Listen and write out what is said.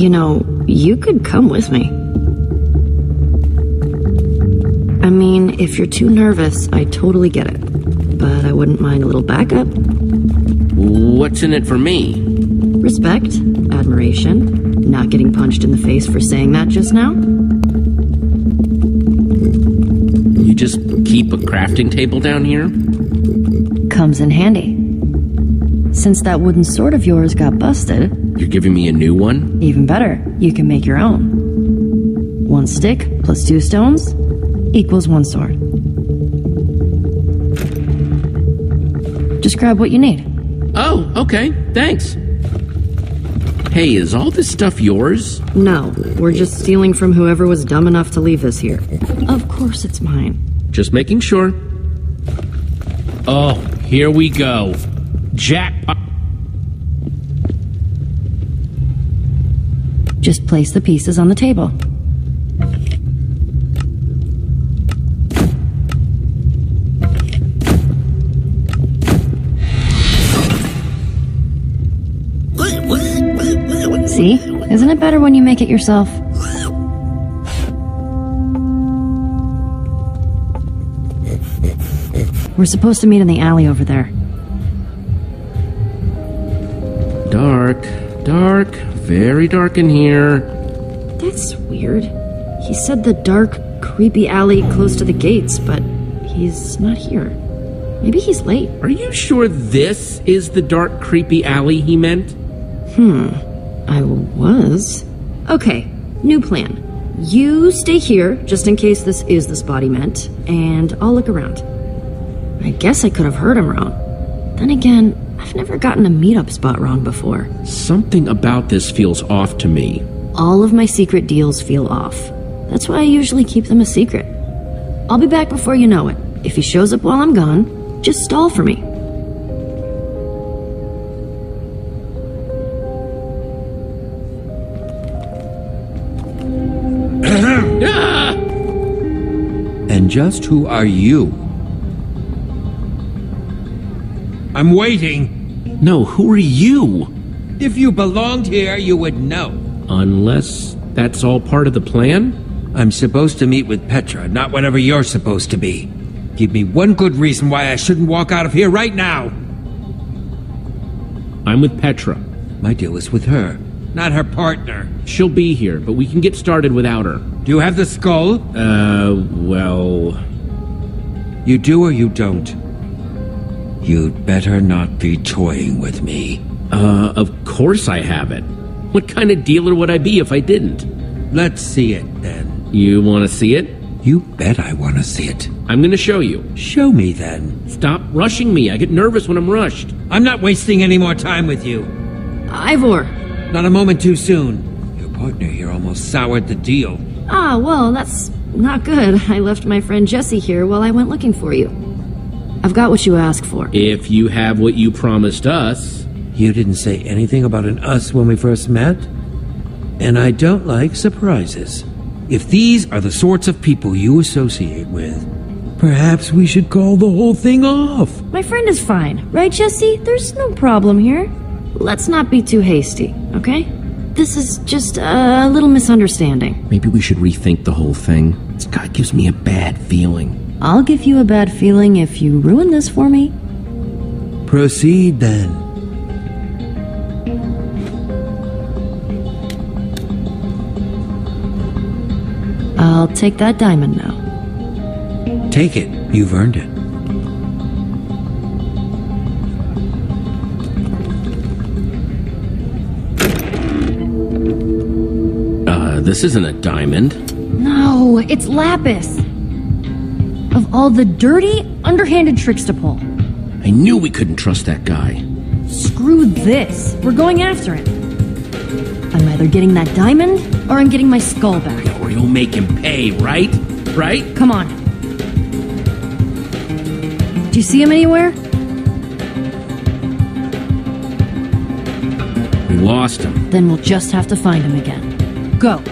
You know, you could come with me. I mean, if you're too nervous, I totally get it. But I wouldn't mind a little backup. What's in it for me? Respect, admiration, not getting punched in the face for saying that just now. You just keep a crafting table down here? Comes in handy. Since that wooden sword of yours got busted, You're giving me a new one? even better, you can make your own. One stick plus two stones equals one sword. Just grab what you need. Oh, okay. Thanks. Hey, is all this stuff yours? No, we're just stealing from whoever was dumb enough to leave this here. Of course it's mine. Just making sure. Oh, here we go. Jackpot. Just place the pieces on the table. See? Isn't it better when you make it yourself? We're supposed to meet in the alley over there. Dark, dark, very dark in here. That's weird. He said the dark, creepy alley close to the gates, but he's not here. Maybe he's late. Are you sure this is the dark, creepy alley he meant? Hmm, I was. Okay, new plan. You stay here, just in case this is the spot he meant, and I'll look around. I guess I could have heard him wrong. Then again, I've never gotten a meetup spot wrong before. Something about this feels off to me. All of my secret deals feel off. That's why I usually keep them a secret. I'll be back before you know it. If he shows up while I'm gone, just stall for me. And just who are you? I'm waiting. No, who are you? If you belonged here, you would know. Unless that's all part of the plan? I'm supposed to meet with Petra, not whatever you're supposed to be. Give me one good reason why I shouldn't walk out of here right now. I'm with Petra. My deal is with her, not her partner. She'll be here, but we can get started without her. Do you have the skull? Uh, well. You do or you don't? You'd better not be toying with me. Uh, of course I have it. What kind of dealer would I be if I didn't? Let's see it then. You want to see it? You bet I want to see it. I'm gonna show you. Show me then. Stop rushing me. I get nervous when I'm rushed. I'm not wasting any more time with you. Ivor! Not a moment too soon. Your partner here almost soured the deal. Ah, well, that's not good. I left my friend Jesse here while I went looking for you. I've got what you asked for. If you have what you promised us. You didn't say anything about an us when we first met. And I don't like surprises. If these are the sorts of people you associate with, perhaps we should call the whole thing off. My friend is fine, right, Jesse? There's no problem here. Let's not be too hasty, okay? This is just a little misunderstanding. Maybe we should rethink the whole thing. This guy gives me a bad feeling. I'll give you a bad feeling if you ruin this for me. Proceed then. I'll take that diamond now. Take it. You've earned it. Uh, this isn't a diamond. No, it's Lapis. Of all the dirty, underhanded tricks to pull. I knew we couldn't trust that guy. Screw this. We're going after him. I'm either getting that diamond or I'm getting my skull back. Or you'll make him pay, right? Right? Come on. Do you see him anywhere? We lost him. Then we'll just have to find him again. Go.